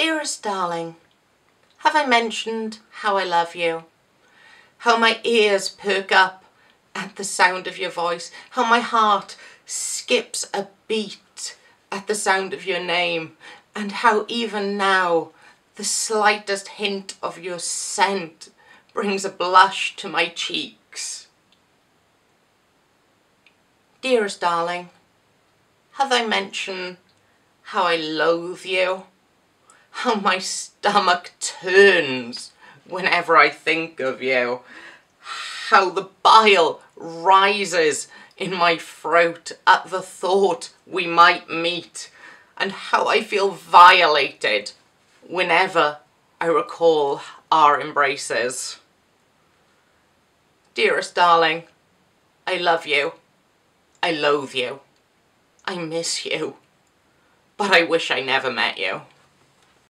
Dearest darling, have I mentioned how I love you? How my ears perk up at the sound of your voice, how my heart skips a beat at the sound of your name, and how even now the slightest hint of your scent brings a blush to my cheeks. Dearest darling, have I mentioned how I loathe you? How my stomach turns whenever I think of you. How the bile rises in my throat at the thought we might meet and how I feel violated whenever I recall our embraces. Dearest darling, I love you. I loathe you. I miss you. But I wish I never met you.